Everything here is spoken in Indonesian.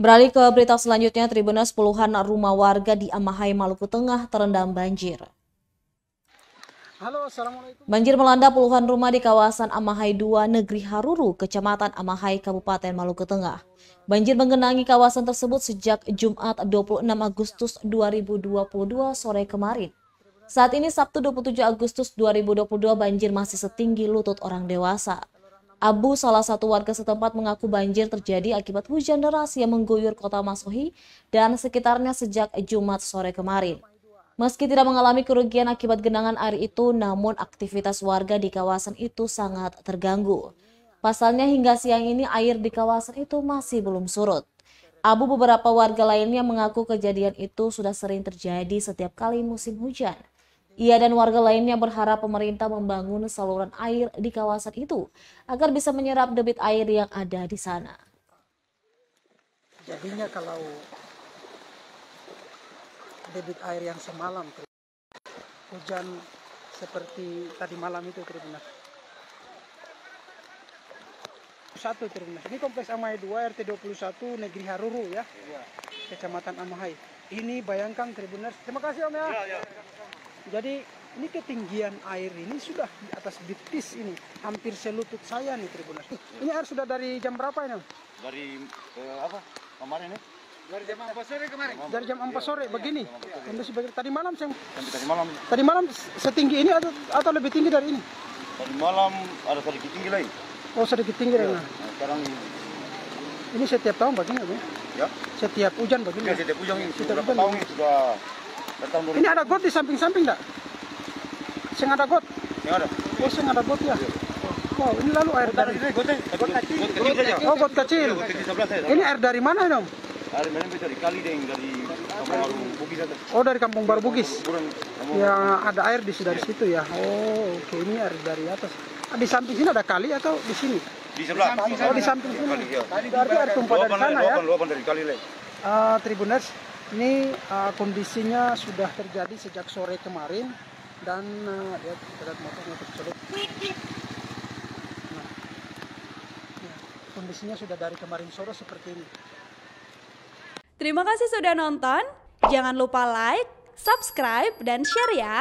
Beralih ke berita selanjutnya, Tribuners puluhan rumah warga di Amahai, Maluku Tengah terendam banjir. Halo, Assalamualaikum. Banjir melanda puluhan rumah di kawasan Amahai 2, Negeri Haruru, Kecamatan Amahai, Kabupaten Maluku Tengah. Banjir menggenangi kawasan tersebut sejak Jumat 26 Agustus 2022 sore kemarin. Saat ini Sabtu 27 Agustus 2022 banjir masih setinggi lutut orang dewasa. Abu, salah satu warga setempat mengaku banjir terjadi akibat hujan deras yang mengguyur kota Masohi dan sekitarnya sejak Jumat sore kemarin. Meski tidak mengalami kerugian akibat genangan air itu, namun aktivitas warga di kawasan itu sangat terganggu. Pasalnya hingga siang ini air di kawasan itu masih belum surut. Abu beberapa warga lainnya mengaku kejadian itu sudah sering terjadi setiap kali musim hujan. Ia dan warga lainnya berharap pemerintah membangun saluran air di kawasan itu agar bisa menyerap debit air yang ada di sana. Jadinya kalau debit air yang semalam hujan seperti tadi malam itu Tribunat. Satu Tribunat. Ini kompleks Amahai 2 RT 21 Negeri Haruru ya. Kecamatan Amahai. Ini bayangkan Tribunat. Terima kasih Om ya. ya, ya. Jadi ini ketinggian air ini sudah di atas betis ini, hampir selutut saya nih Tribunas. Ini air sudah dari jam berapa ini? Dari eh, apa? Kemarin ya? Dari jam 4 sore kemarin. Dari jam 4 sore ya. begini. Kondisi begini. Tadi malam saya. Tadi malam. Tadi malam setinggi ini atau atau lebih tinggi dari ini? Tadi malam ada sedikit tinggi lagi. Oh sedikit tinggi ya. Nah, sekarang ini setiap tahun begini ya? Setiap hujan begini. Ya, setiap hujan ini. Setiap hujan tahun ini sudah ini ada got di samping-samping enggak? Sing ada got? Yang ada. Oh, sing ada got ya. Wow, ini lalu air dari got kecil. Oh, got kecil. Ini air dari mana, Om? Air dari kali deng dari Kampung Baru Bugis Oh, dari Kampung Baru Bugis. Ya, ada air di dari situ ya. Oh, oke, ini air dari atas. Di samping sini ada kali atau di sini? Di sebelah. Oh, di samping sini. Berarti air tumpah dari sana ya. Luapan dari kali lagi. Uh, Tribuners, ini uh, kondisinya sudah terjadi sejak sore kemarin dan uh, lihat berat motornya tercelup. Nah, ya, kondisinya sudah dari kemarin sore seperti ini. Terima kasih sudah nonton. Jangan lupa like, subscribe, dan share ya.